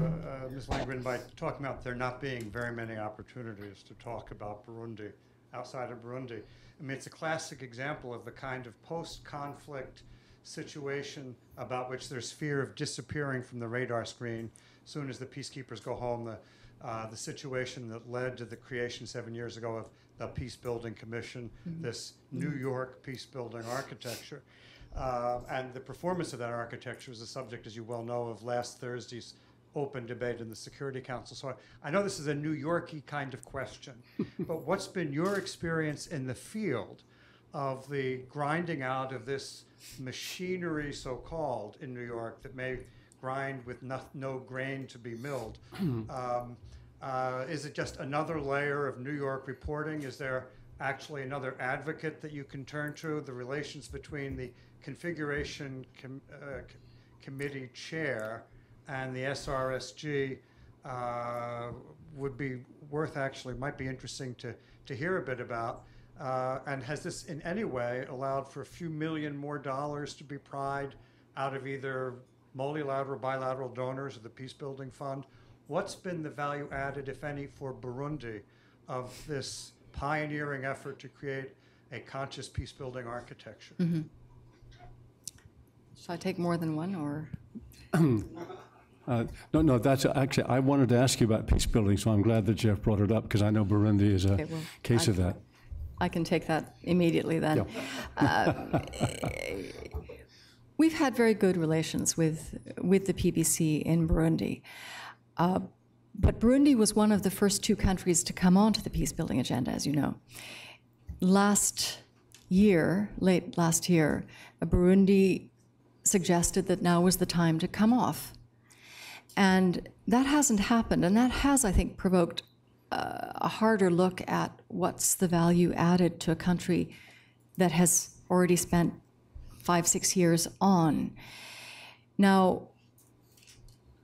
Ms. Landgren, by talking about there not being very many opportunities to talk about Burundi outside of Burundi. I mean, it's a classic example of the kind of post-conflict situation about which there's fear of disappearing from the radar screen as soon as the peacekeepers go home. The, uh, the situation that led to the creation seven years ago of the Peace Building Commission, this New York peace building architecture. Uh, and the performance of that architecture is the subject, as you well know, of last Thursday's open debate in the Security Council. So I, I know this is a New Yorky kind of question, but what's been your experience in the field of the grinding out of this machinery, so called, in New York that may grind with no, no grain to be milled? um, uh, is it just another layer of New York reporting? Is there actually another advocate that you can turn to? The relations between the configuration com- uh, committee chair and the SRSG uh, would be worth actually, might be interesting to, to hear a bit about. Uh, and has this in any way allowed for a few million more dollars to be pried out of either multilateral, bilateral donors or the Peace Building Fund? What's been the value added, if any, for Burundi of this pioneering effort to create a conscious peace building architecture? Should I take more than one, or? Uh, No, no, that's, actually, I wanted to ask you about peace building, so I'm glad that Jeff brought it up, because I know Burundi is a Okay, well, case I- of that. I can take that immediately then. Uh, We've had very good relations with, with the PBC in Burundi. Uh, But Burundi was one of the first two countries to come onto the peace building agenda, as you know. Last year, late last year, Burundi suggested that now was the time to come off. And that hasn't happened, and that has, I think, provoked uh, a harder look at what's the value added to a country that has already spent five, six years on. Now,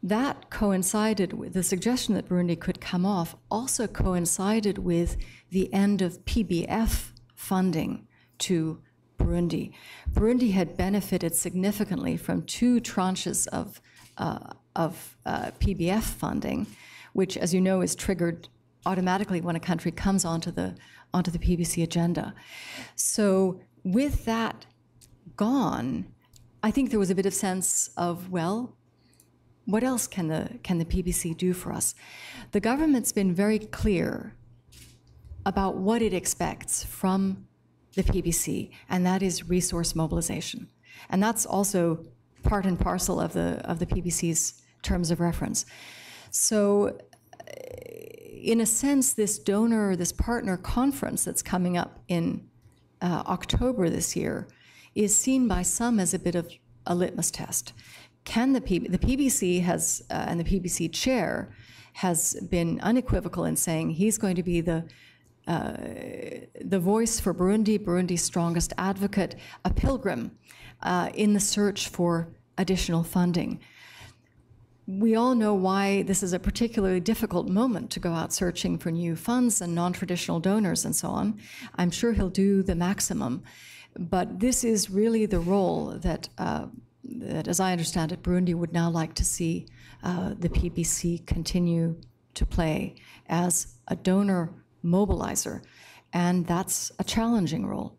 that coincided with the suggestion that Burundi could come off, also coincided with the end of PBF funding to Burundi. Burundi had benefited significantly from two tranches of, uh, of uh, PBF funding, which, as you know, is triggered automatically when a country comes onto the, onto the PBC agenda. So, with that gone, I think there was a bit of sense of, well, what else can the can the PBC do for us? The government's been very clear about what it expects from the PBC, and that is resource mobilization. And that's also part and parcel of the of the PBC's terms of reference. So in a sense, this donor, this partner conference that's coming up in uh, October this year is seen by some as a bit of a litmus test. Can the the PBC has uh, and the PBC chair has been unequivocal in saying he's going to be the uh, the voice for Burundi, Burundi's strongest advocate, a pilgrim uh, in the search for additional funding. We all know why this is a particularly difficult moment to go out searching for new funds and non traditional donors and so on. I'm sure he'll do the maximum. But this is really the role that, uh, that as I understand it, Burundi would now like to see uh, the PBC continue to play as a donor mobilizer. And that's a challenging role.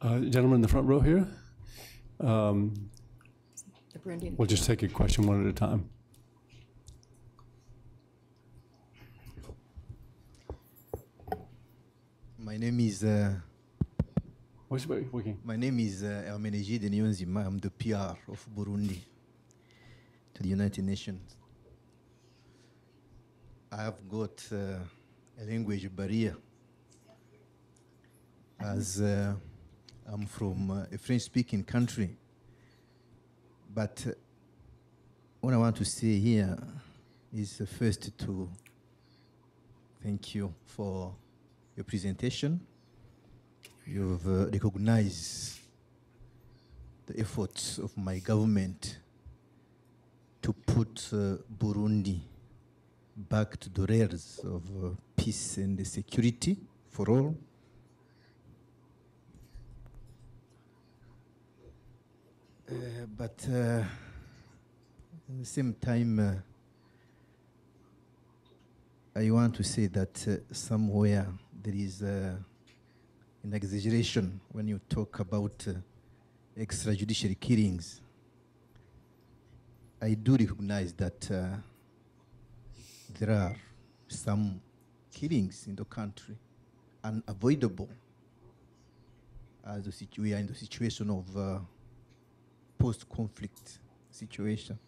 Uh, Gentleman in the front row here, The Burundian we'll just take a question one at a time. My name is uh, Working? my name is uh, Niyonzima. I'm the PR of Burundi to the United Nations. I have got uh, a language barrier as uh, I'm from uh, a French-speaking country. But uh, what I want to say here is uh, first to thank you for your presentation. You've uh, recognized the efforts of my government to put uh, Burundi back to the rails of uh, peace and security for all. Uh, but uh, at the same time, uh, I want to say that uh, somewhere there is a an exaggeration when you talk about uh, extrajudicial killings. I do recognize that uh, there are some killings in the country unavoidable as we are in the situation of uh, post-conflict situation.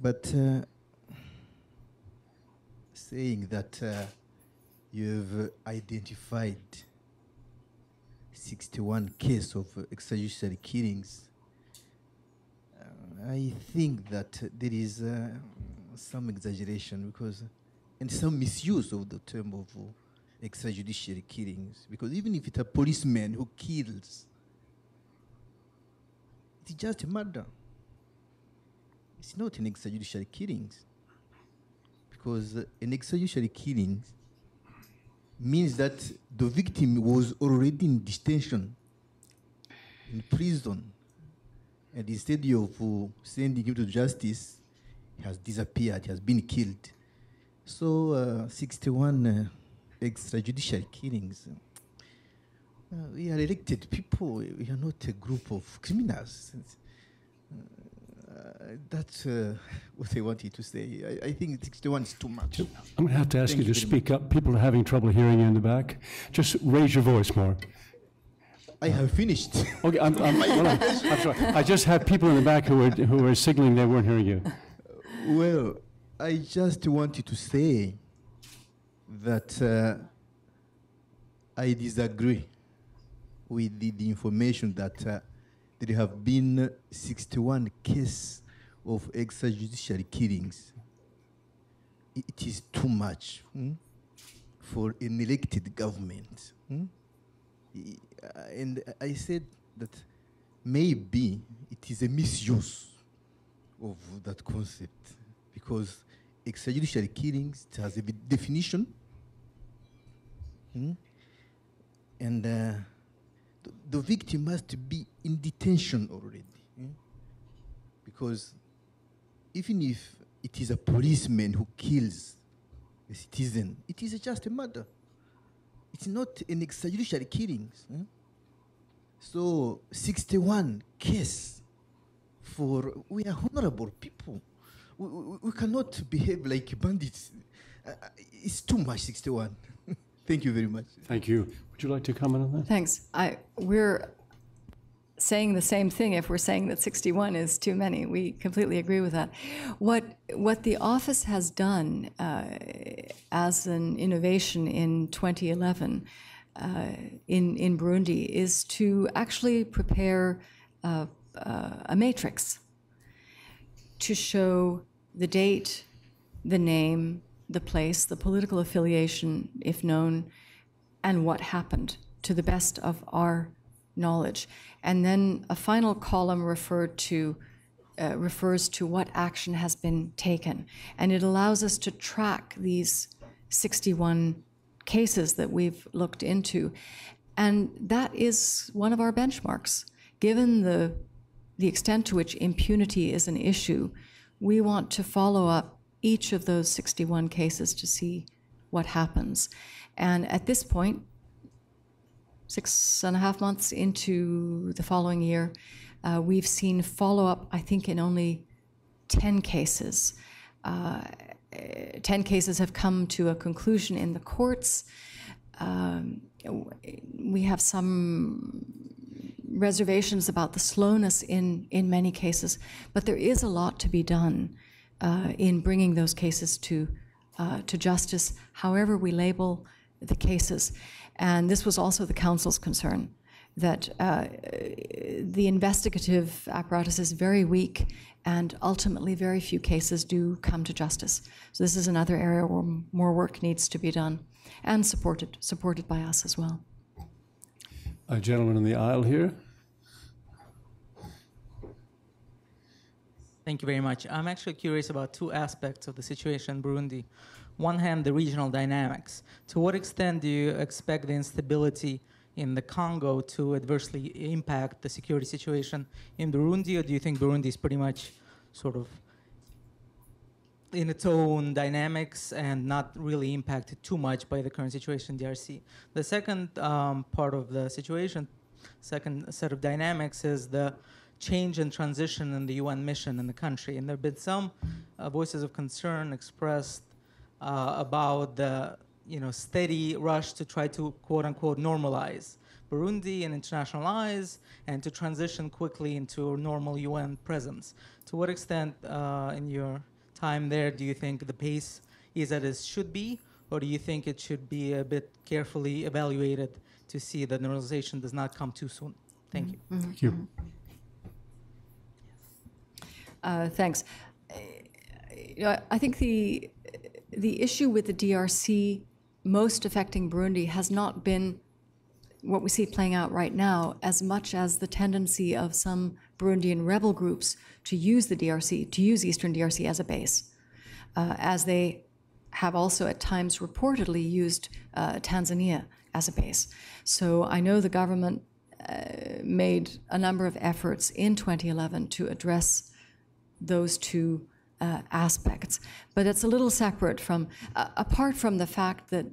But uh, saying that uh, you've identified 61 cases of extrajudicial killings, uh, I think that there is uh, some exaggeration because, and some misuse of the term of extrajudicial killings. Because even if it's a policeman who kills, it's just a murder. It's not an extrajudicial killings. Because an extrajudicial killing means that the victim was already in detention, in prison, and instead of uh, sending him to justice, he has disappeared, he has been killed. So, uh, 61 uh, extrajudicial killings. Uh, we are elected people, we are not a group of criminals. Uh, that's uh, what I wanted to say. I, I think 61 is too much. I'm going to have to ask Thank you to speak up. People are having trouble hearing you in the back. Just raise your voice more. I have finished. Okay, I'm, I'm, well, I'm, I'm sorry. I just had people in the back who were, who were signaling they weren't hearing you. Well, I just wanted to say that uh, I disagree with the, the information that uh, there have been 61 cases of extrajudicial killings. It is too much hmm, for an elected government. hmm. And I said that maybe it is a misuse of that concept because extrajudicial killings has a definition hmm? and uh, the, victim must be in detention already hmm? because even if it is a policeman who kills a citizen it is just a murder it's not an extrajudicial killings hmm? so 61 case for we are honorable people. We, we, we cannot behave like bandits. Uh, uh, it's too much, 61. Thank you very much. Thank you. Would you like to comment on that? Thanks. I, we're saying the same thing if we're saying that 61 is too many. We completely agree with that. What, what the office has done uh, as an innovation in 2011 uh, in, in Burundi is to actually prepare uh, uh, a matrix to show the date, the name, the place, the political affiliation, if known, and what happened to the best of our knowledge. And then a final column referred to uh, refers to what action has been taken. And it allows us to track these 61 cases that we've looked into. And that is one of our benchmarks. Given the, the extent to which impunity is an issue, we want to follow up each of those 61 cases to see what happens. And at this point, six and a half months into the following year, uh, we've seen follow up, I think, in only 10 cases. Uh, 10 cases have come to a conclusion in the courts. Um, we have some reservations about the slowness in, in many cases, but there is a lot to be done uh, in bringing those cases to, uh, to justice, however we label the cases. And this was also the Council's concern that uh, the investigative apparatus is very weak and ultimately very few cases do come to justice. So this is another area where more work needs to be done and supported, supported by us as well. A gentleman in the aisle here. Thank you very much. I'm actually curious about two aspects of the situation in Burundi. One hand, the regional dynamics. To what extent do you expect the instability in the Congo to adversely impact the security situation in Burundi, or do you think Burundi is pretty much sort of in its own dynamics and not really impacted too much by the current situation in DRC? The second um, part of the situation, second set of dynamics, is the change and transition in the UN mission in the country. And there have been some uh, voices of concern expressed uh, about the you know, steady rush to try to quote unquote normalize Burundi and internationalize and to transition quickly into a normal UN presence. To what extent, uh, in your time there, do you think the pace is as it should be, or do you think it should be a bit carefully evaluated to see that normalization does not come too soon? Thank you. Mm-hmm. Thank you. Uh, thanks. You know, I think the the issue with the DRC most affecting Burundi has not been what we see playing out right now as much as the tendency of some Burundian rebel groups to use the DRC, to use Eastern DRC as a base, uh, as they have also at times reportedly used uh, Tanzania as a base. So I know the government uh, made a number of efforts in 2011 to address those two uh, aspects. But it's a little separate from, uh, apart from the fact that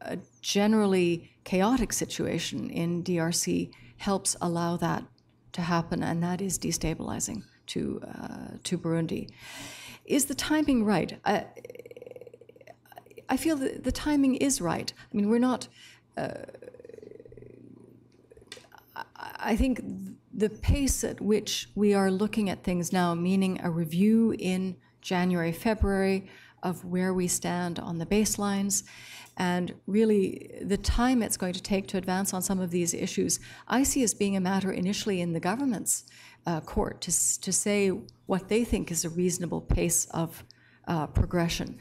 a generally chaotic situation in DRC helps allow that to happen, and that is destabilizing to uh, to Burundi. Is the timing right? I, I feel that the timing is right. I mean, we're not. Uh, I think the pace at which we are looking at things now, meaning a review in January, February of where we stand on the baselines, and really the time it's going to take to advance on some of these issues, I see as being a matter initially in the government's uh, court to, to say what they think is a reasonable pace of uh, progression.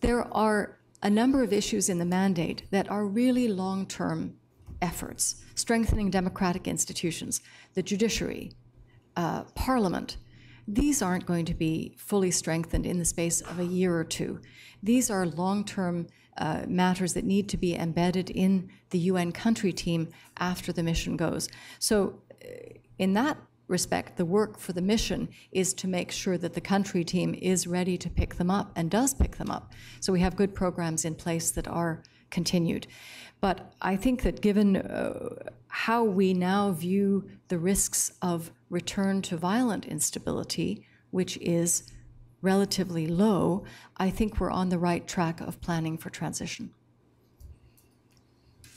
There are a number of issues in the mandate that are really long term efforts strengthening democratic institutions, the judiciary, uh, parliament. These aren't going to be fully strengthened in the space of a year or two. These are long term uh, matters that need to be embedded in the UN country team after the mission goes. So, uh, in that respect, the work for the mission is to make sure that the country team is ready to pick them up and does pick them up. So, we have good programs in place that are continued. But I think that given uh, how we now view the risks of return to violent instability, which is relatively low, I think we're on the right track of planning for transition.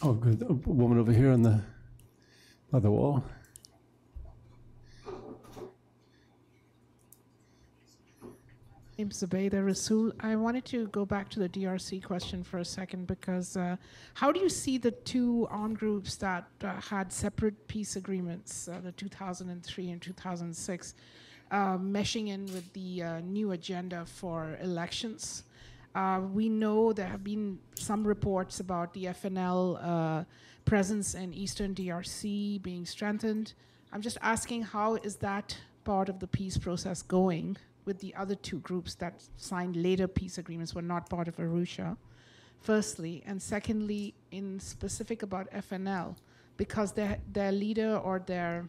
Oh, good. A woman over here on the other wall. Name is Zubaydah Rasul. I wanted to go back to the DRC question for a second because uh, how do you see the two armed groups that uh, had separate peace agreements, uh, the 2003 and 2006, uh, meshing in with the uh, new agenda for elections? Uh, we know there have been some reports about the FNL presence in eastern DRC being strengthened. I'm just asking how is that part of the peace process going? With the other two groups that signed later peace agreements were not part of Arusha, firstly. And secondly, in specific about FNL, because their, their leader or their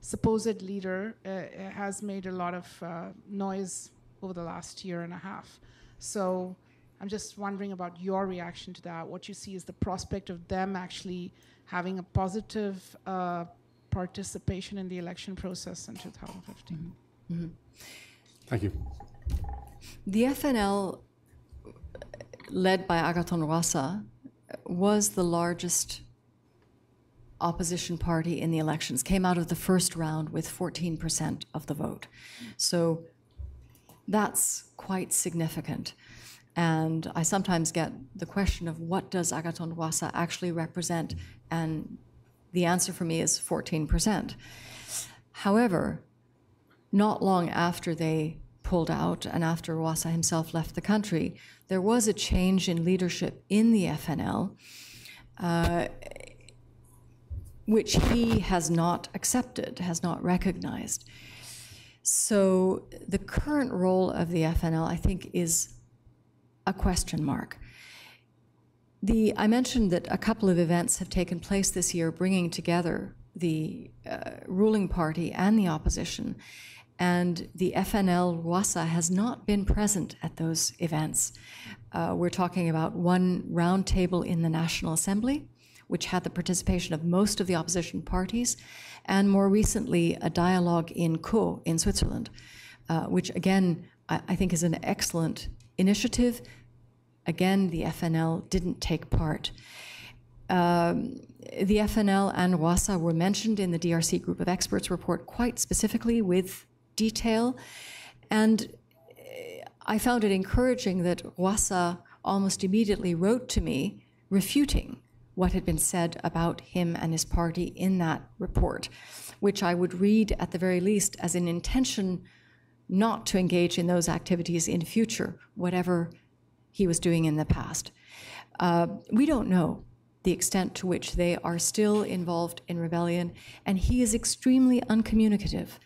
supposed leader uh, has made a lot of uh, noise over the last year and a half. So I'm just wondering about your reaction to that, what you see is the prospect of them actually having a positive uh, participation in the election process in 2015. Mm-hmm. Mm-hmm. Thank you. The FNL, led by Agathon Rwasa, was the largest opposition party in the elections, came out of the first round with 14% of the vote. So that's quite significant. And I sometimes get the question of what does Agathon Rwasa actually represent? And the answer for me is 14%. However, not long after they pulled out and after Rwasa himself left the country, there was a change in leadership in the FNL, uh, which he has not accepted, has not recognized. So the current role of the FNL, I think, is a question mark. the, I mentioned that a couple of events have taken place this year bringing together the uh, ruling party and the opposition. And the FNL Rwasa has not been present at those events. Uh, we're talking about one roundtable in the National Assembly, which had the participation of most of the opposition parties, and more recently, a dialogue in Co in Switzerland, uh, which again, I, I think is an excellent initiative. Again, the FNL didn't take part. Um, the FNL and Rwasa were mentioned in the DRC Group of Experts report quite specifically with detail. And I found it encouraging that Rwasa almost immediately wrote to me refuting what had been said about him and his party in that report, which I would read at the very least as an intention not to engage in those activities in future, whatever he was doing in the past. Uh, we don't know the extent to which they are still involved in rebellion, and he is extremely uncommunicative.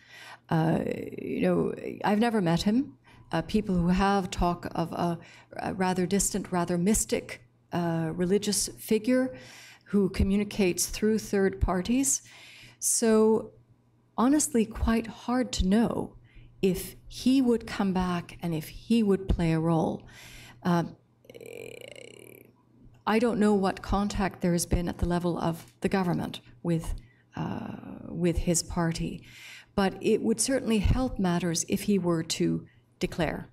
Uh, you know, I've never met him. Uh, people who have talk of a, a rather distant, rather mystic uh, religious figure who communicates through third parties. So, honestly, quite hard to know if he would come back and if he would play a role. Uh, I don't know what contact there has been at the level of the government with, uh, with his party, but it would certainly help matters if he were to declare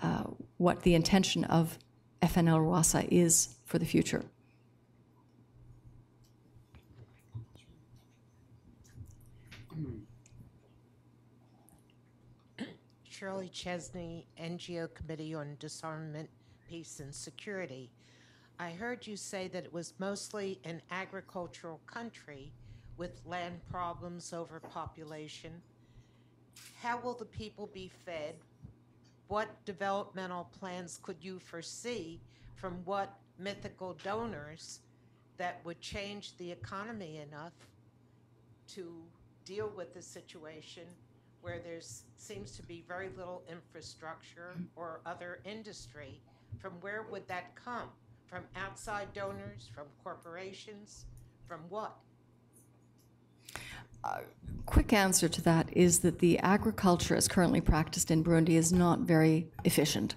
uh, what the intention of FNL Rwasa is for the future. Shirley Chesney, NGO Committee on Disarmament, Peace and Security. I heard you say that it was mostly an agricultural country with land problems, overpopulation. How will the people be fed? What developmental plans could you foresee from what mythical donors that would change the economy enough to deal with the situation where there seems to be very little infrastructure or other industry? From where would that come? From outside donors, from corporations, from what? Quick answer to that is that the agriculture as currently practiced in Burundi is not very efficient.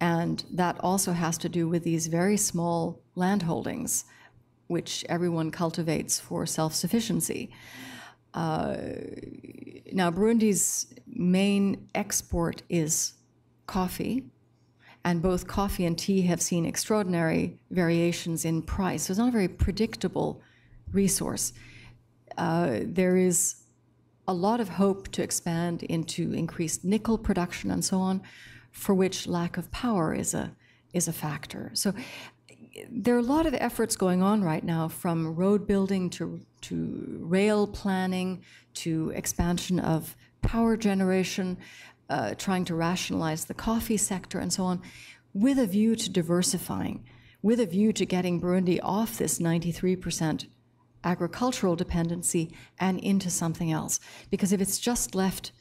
And that also has to do with these very small landholdings, which everyone cultivates for self sufficiency. Uh, now, Burundi's main export is coffee, and both coffee and tea have seen extraordinary variations in price. So it's not a very predictable resource. Uh, there is a lot of hope to expand into increased nickel production and so on, for which lack of power is a is a factor. So there are a lot of efforts going on right now, from road building to to rail planning to expansion of power generation uh, trying to rationalize the coffee sector and so on, with a view to diversifying, with a view to getting Burundi off this 93% agricultural dependency and into something else. Because if it's just left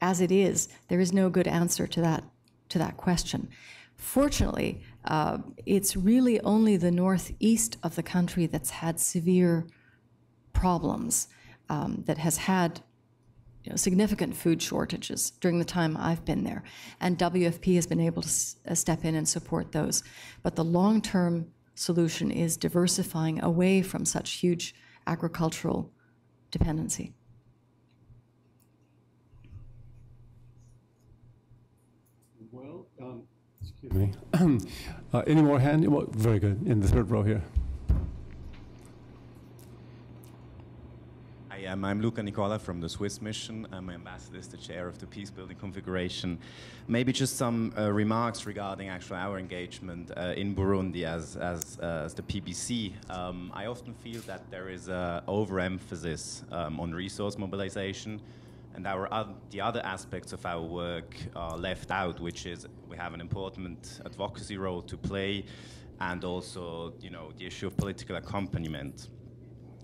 as it is, there is no good answer to that, to that question. Fortunately, uh, it's really only the northeast of the country that's had severe problems, um, that has had you know, significant food shortages during the time I've been there. And WFP has been able to uh, step in and support those. But the long term solution is diversifying away from such huge agricultural dependency. Well, um, excuse me. uh, any more hand? Well, very good. In the third row here. Um, I'm Luca Nicola from the Swiss mission. I'm ambassador, the chair of the Peace Building Configuration. Maybe just some uh, remarks regarding actually our engagement uh, in Burundi as, as, uh, as the PBC. Um, I often feel that there is an overemphasis um, on resource mobilization and our the other aspects of our work are left out, which is we have an important advocacy role to play and also you know, the issue of political accompaniment.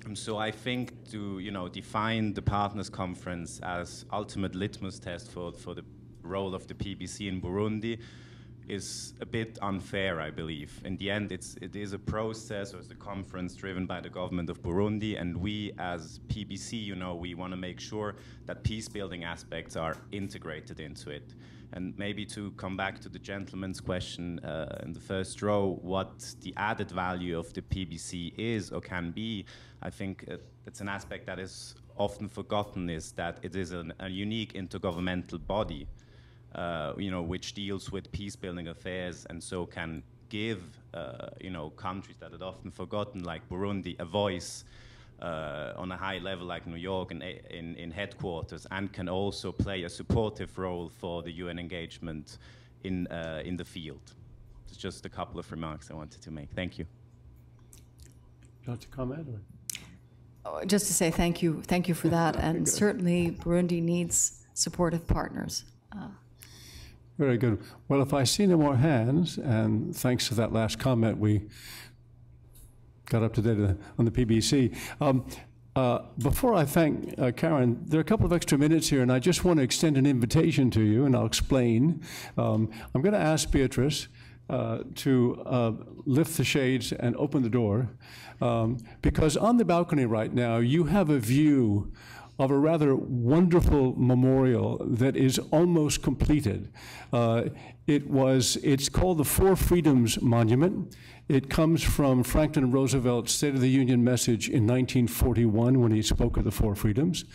Um, so I think to you know define the partners conference as ultimate litmus test for, for the role of the PBC in Burundi, is a bit unfair, I believe. In the end, it's, it is a process or it's a conference driven by the government of Burundi, and we as PBC, you know, we want to make sure that peace building aspects are integrated into it. And maybe to come back to the gentleman's question uh, in the first row, what the added value of the PBC is or can be, I think uh, it's an aspect that is often forgotten is that it is an, a unique intergovernmental body uh, you know, which deals with peace-building affairs and so can give, uh, you know, countries that are often forgotten, like Burundi, a voice uh, on a high level like New York and in, in headquarters, and can also play a supportive role for the UN engagement in, uh, in the field. It's just a couple of remarks I wanted to make. Thank you. You want to comment? Oh, Just to say thank you, thank you for that, and certainly Burundi needs supportive partners. Uh, Very good. Well, if I see no more hands, and thanks to that last comment, we got up to date on the PBC. Um, uh, before I thank uh, Karin, there are a couple of extra minutes here, and I just want to extend an invitation to you, and I'll explain. Um, I'm going to ask Beatrice uh, to uh, lift the shades and open the door, um, because on the balcony right now, you have a view of a rather wonderful memorial that is almost completed. Uh, it was, it's called the Four Freedoms Monument. It comes from Franklin Roosevelt's State of the Union message in 1941 when he spoke of the Four Freedoms.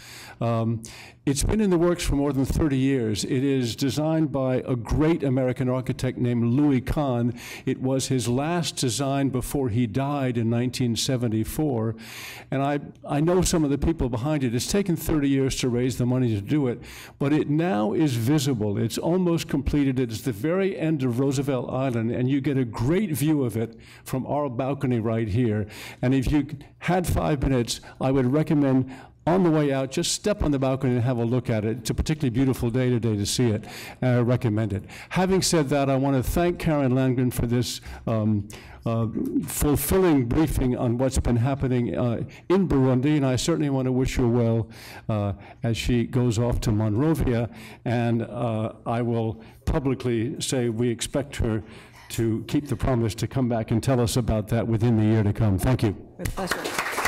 Um, it's been in the works for more than 30 years. It is designed by a great American architect named Louis Kahn. It was his last design before he died in 1974. And I, I know some of the people behind it. It's taken 30 years to raise the money to do it, but it now is visible. It's almost completed. It is the very end of Roosevelt Island, and you get a great view of it from our balcony right here. And if you had five minutes, I would recommend on the way out, just step on the balcony and have a look at it. It's a particularly beautiful day today to see it, and I recommend it. Having said that, I want to thank Karin Landgren for this um, uh, fulfilling briefing on what's been happening uh, in Burundi, and I certainly want to wish her well uh, as she goes off to Monrovia, and uh, I will publicly say we expect her to keep the promise to come back and tell us about that within the year to come. Thank you. With pleasure.